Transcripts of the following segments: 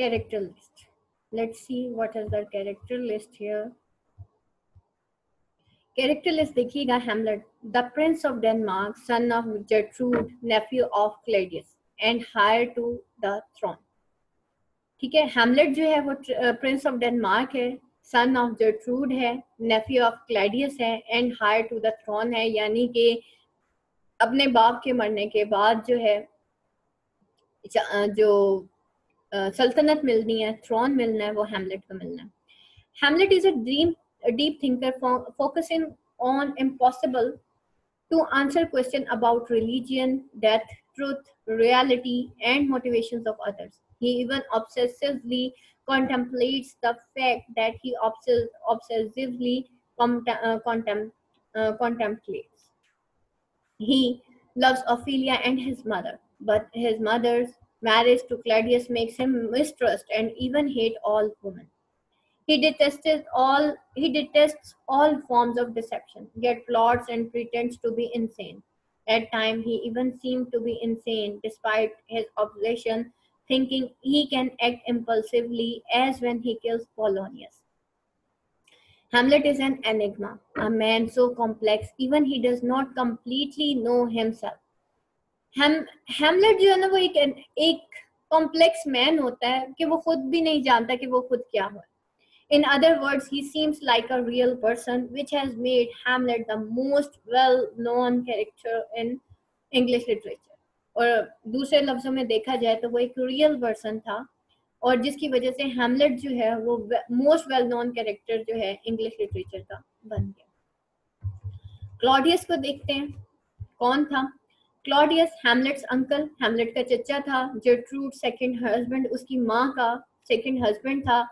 character list. Let's see what is the character list here. Character list देखिएगा Hamlet, the prince of Denmark, son of Gertrude, nephew of Claudius, and heir to the throne. ठीक है हेमलेट जो है वो Prince of Denmark है सन of Gertrude है Neiphiu of Claudius है and heir to the throne है यानी कि अपने बाप के मरने के बाद जो है जो सल्तनत मिलनी है थ्रोन मिलना है वो हेमलेट को मिलना है Hamlet is a dream deep thinker focusing on impossible to answer question about religion death truth reality and motivations of others he even obsessively contemplates the fact that he obsess obsessively uh, contem uh, contemplates he loves ophelia and his mother but his mother's Marriage to Claudius makes him mistrust and even hate all women. He detests all he detests all forms of deception, yet plots and pretends to be insane. At times he even seemed to be insane despite his obsession, thinking he can act impulsively as when he kills Polonius. Hamlet is an enigma, a man so complex even he does not completely know himself. Ham Hamlet जो है ना वो एक एक complex man होता है कि वो खुद भी नहीं जानता कि वो खुद क्या हो In other words, he seems like a real person, which has made Hamlet the most well-known character in English literature. और दूसरे लफ्जों में देखा जाए तो वो एक रियल पर्सन था और जिसकी वजह से हेमलेट जो है वो मोस्ट वेल नोन कैरेक्टर जो है इंग्लिश लिटरेचर का बन गया। क्लॉडियस को देखते हैं कौन था? क्लॉडियस हेमलेट्स अंकल हेमलेट का चचा था जर्ट्रूड सेकंड हस्बैंड उसकी माँ का सेकंड हस्बैंड था।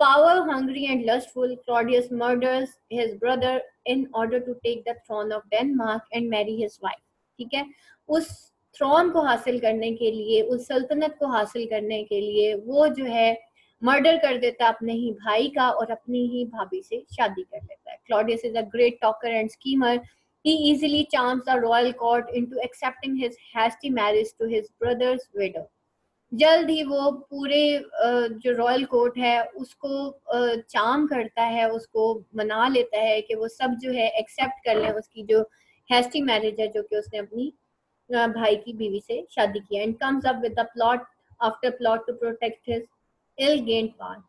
Power hungry and lustful Claudius murders his brother in order to take the throne of Denmark and marry his wife ठीक है? उस थ्रोन को हासिल करने के लिए, उस सल्तनत को हासिल करने के लिए वो जो है मर्डर कर देता अपने ही भाई का और अपनी ही भाभी से शादी कर लेता है। Claudius is a great talker and schemer He easily charms the royal court into accepting his hasty marriage to his brother's widow. जल्द ही वो पूरे जो रॉयल कोर्ट है, उसको चाम करता है, उसको मना लेता है कि वो सब जो है एक्सेप्ट कर लें उसकी जो हैस्टी मैरिज है, जो कि उसने अपनी भाई की बीवी से शादी किया and comes up with the plot after plot to protect his ill gained power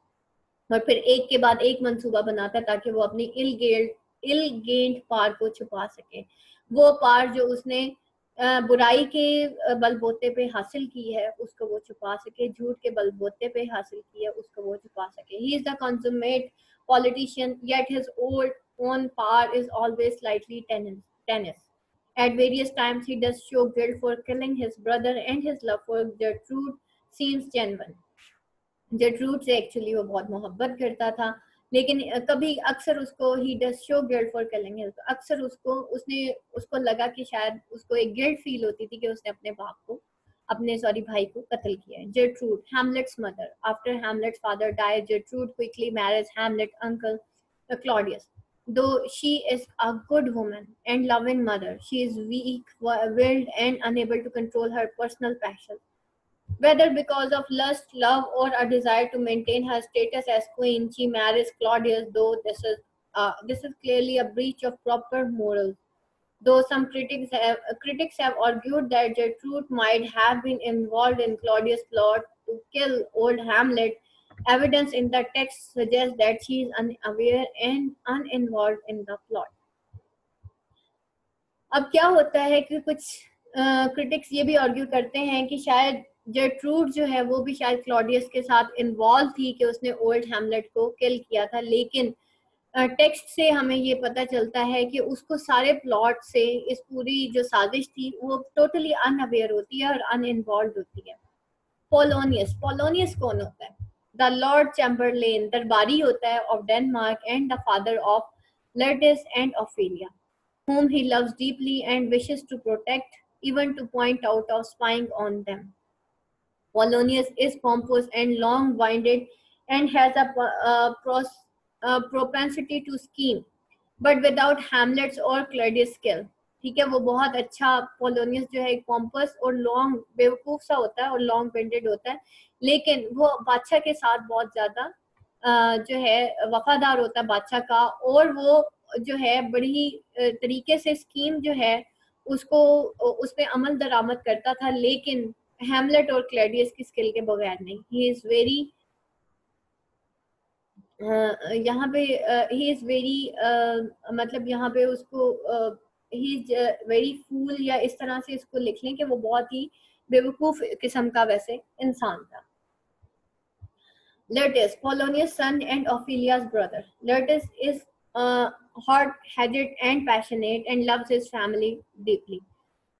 और फिर एक के बाद एक मंसूबा बनाता है ताकि वो अपनी इल गेल्ड इल गेंड पार को छुपा सके। वो पार जो उसने बुराई के बलबोते पे हासिल की है, उसको वो छुपा सके। झूठ के बलबोते पे हासिल की है, उसको वो छुपा सके। He is the consummate politician yet his hold on power is always slightly tenuous at various times he does show guilt for killing his brother and his love for the truth seems genuine jet से actually वो बहुत मोहब्बत करता था। लेकिन कभी अक्सर उसको he does show guilt for killing his अक्सर उसको, उसने, उसको लगा कि शायद उसको एक गिल्ट फील होती थी कि उसने अपने बाप को, अपने सॉरी भाई को कत्ल किया है। Gertrude Hamlet's mother after Hamlet's father die Gertrude quickly marriage Hamlet uncle Claudius though she is a good woman and loving mother, she is weak willed and unable to control her personal passion. Whether because of lust, love, or a desire to maintain her status as queen, she marries Claudius, though this is uh, this is clearly a breach of proper morals. Though some critics have critics have argued that Gertrude might have been involved in Claudius' plot to kill old Hamlet, evidence in the text suggests that she is unaware and uninvolved in the plot. अब क्या होता है कि कुछ critics ये भी argue करते हैं कि शायद जर्ट्रूड जो है, वो भी शायद क्लॉडियस के साथ इन्वॉल्व थी कि उसने ओल्ड हैमलेट को किल किया था, लेकिन टेक्स्ट से हमें ये पता चलता है कि उसको सारे प्लॉट से इस पूरी जो साजिश थी, वो टोटली अनअवेयर होती है और अनइन्वॉल्व होती है। पोलोनियस पोलोनियस कौन होता है? द लॉर्ड चैम्बरलेन दरबारी होता है of Denmark and the father of Laertes and Ophelia whom he loves deeply and wishes to protect, even to point out of spying on them Polonius is pompous and long-winded and has a, a, a, propensity to scheme, but without Hamlet's or Claudius' skill. ठीक है वो बहुत अच्छा Polonius जो है compass और long बेवकूफ़ सा होता है और लॉन्ग बेंडेड होता है लेकिन वो बादशाह के साथ बहुत ज़्यादा जो है वफादार होता है बादशाह का और वो जो है बड़ी तरीके से स्कीम जो है उसको उस पर अमल दरामद करता था लेकिन हेमलेट और क्लेडियस की स्किल के बगैर नहीं. ही इज़ वेरी यहाँ पे ही इज़ वेरी मतलब यहाँ पे उसको ही इज़ वेरी फूल या इस तरह से इसको लिख लें कि वो बहुत ही बेवकूफ़ किस्म का वैसे इंसान था. Laertes Polonius son and Ophelia's brother Laertes is hot headed and passionate and loves his family deeply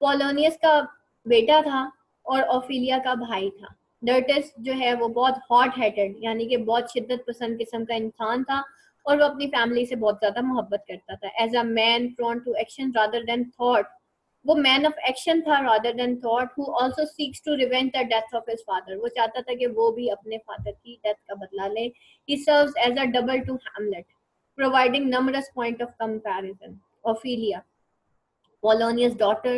Polonius का बेटा था और ओफिलिया का भाई था। डर्टिस जो है वो बहुत हॉट हेडेड यानी कि बहुत शिद्दत पसंद किस्म का इंसान था और वो अपनी फैमिली से बहुत ज़्यादा मोहब्बत करता था। As a man prone to action rather than thought वो मैन ऑफ़ एक्शन था rather than thought who also seeks to revenge the death of his father वो चाहता था कि वो भी अपने फादर की डेथ का बदला ले। He serves as a double to Hamlet providing numerous point of comparison ophelia polonius daughter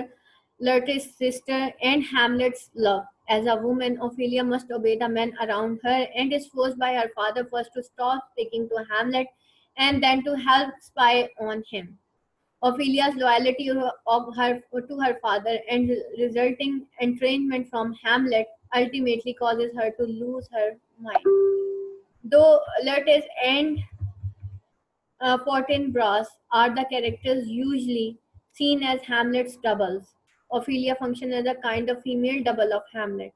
Laertes' sister and Hamlet's love. As a woman, Ophelia must obey the men around her and is forced by her father first to stop speaking to Hamlet and then to help spy on him. Ophelia's loyalty of her to her father and resulting estrangement from Hamlet ultimately causes her to lose her mind. Though Laertes and uh, Fortinbras are the characters usually seen as Hamlet's doubles, Ophelia functions as a kind of female double of Hamlet,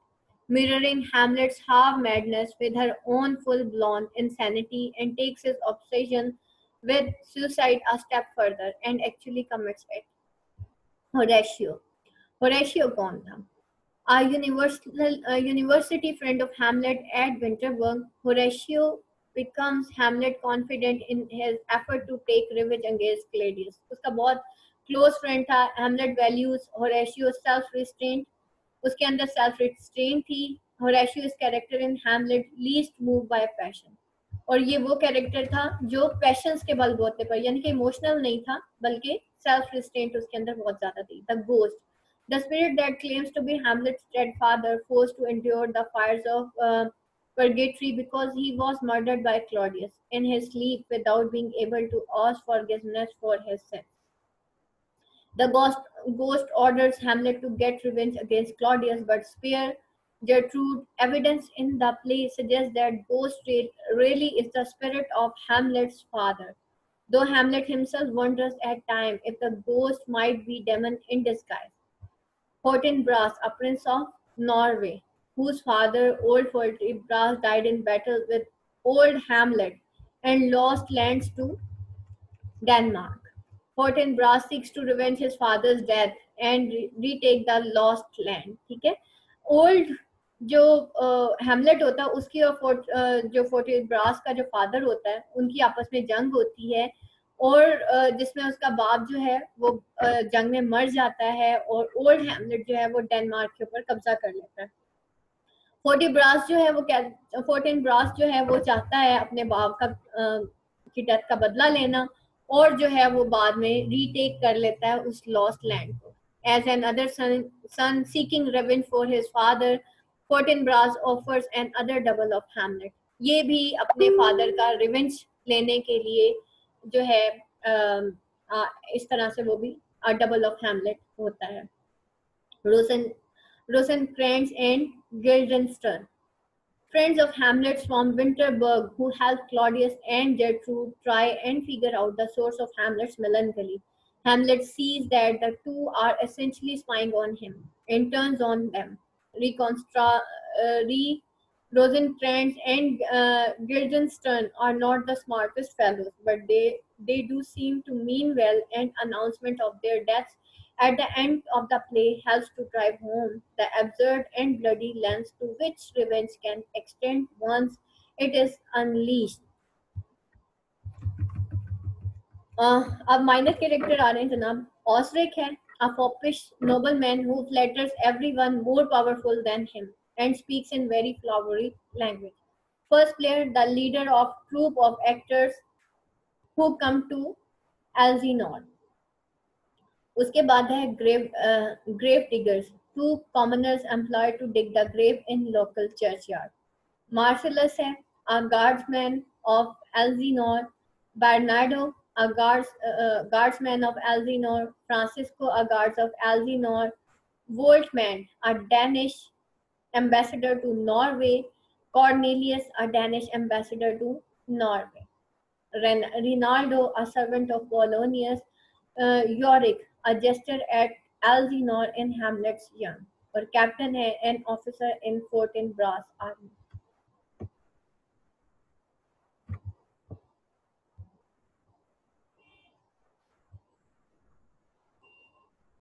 mirroring Hamlet's half madness with her own full blown insanity and takes his obsession with suicide a step further and actually commits it. Horatio. Horatio कौन था? A universal, a university friend of Hamlet at Winterberg, Horatio becomes Hamlet confident in his effort to take revenge against Claudius. उसका बहुत close friend था Hamlet values Horatio self restraint उसके अंदर self restraint थी Horatio is character in Hamlet least moved by passion और ये वो character था जो पैशंस के बल बोते पर यानी कि इमोशनल नहीं था, बल्कि सेल्फ रिस्ट्रेंट उसके अंदर बहुत ज़्यादा थी the ghost the spirit that claims to be Hamlet's dead father forced to endure the fires of purgatory because he was murdered by claudius in his sleep without being able to ask forgiveness for his sins. The ghost, ghost orders Hamlet to get revenge against Claudius but spare Gertrude, evidence in the play suggests that Ghost really is the spirit of Hamlet's father, though Hamlet himself wonders at times if the ghost might be demon in disguise. Fortinbras, a prince of Norway, whose father, old Fortinbras, died in battle with old Hamlet and lost lands to Denmark. Fortinbras seeks to revenge his father's death and retake the lost land. Okay? Old जो Hamlet uh, होता है उसकी और fort, जो forty brass का जो father होता है उनकी आपस में जंग होती है और जिसमें उसका बाप जो है वो जंग में मर जाता है और ओल्ड हेमलेट जो है वो डेनमार्क के ऊपर कब्जा कर लेता है फोर्टी ब्रास जो है वो फोर्टीन ब्रास जो है वो चाहता है अपने बाप का की डेथ का बदला लेना और जो है वो बाद में रीटेक कर लेता है उस लॉस्ट लैंड को. As another son seeking revenge for his father Fortinbras offers an other double of Hamlet. ये भी अपने फादर का रिवेंज लेने के लिए जो है आ, आ, इस तरह से वो भी डबल ऑफ़ हैमलेट होता है. Rosen Rosen friends and Guildenstern Friends of Hamlet from Winterberg who help Claudius and Gertrude try and figure out the source of Hamlet's melancholy. Hamlet sees that the two are essentially spying on him and turns on them. reconstruct uh, re Rosencrantz and uh, Guildenstern are not the smartest fellows, but they they do seem to mean well. And announcement of their deaths at the end of the play helps to drive home the absurd and bloody lengths to which revenge can extend once it is unleashed. Uh, अब minor character आ रहे हैं जनाब ऑसरिक है a foppish nobleman who flatters everyone more powerful than him and speaks in very flowery language. First player, the leader of troupe of actors who come to Algernon. उसके बाद है grave grave diggers two commoners employed to dig the grave in local churchyard Marcellus है a guardsman of Elsinore Bernardo a guards guardsman of Elsinore Francisco a guards of Elsinore Voltemand a Danish ambassador to Norway Cornelius a Danish ambassador to Norway Reynaldo a servant of Polonius Yorick adjusted at Alginor in Hamlet's Young, or captain and an officer in Fort in Brass Army.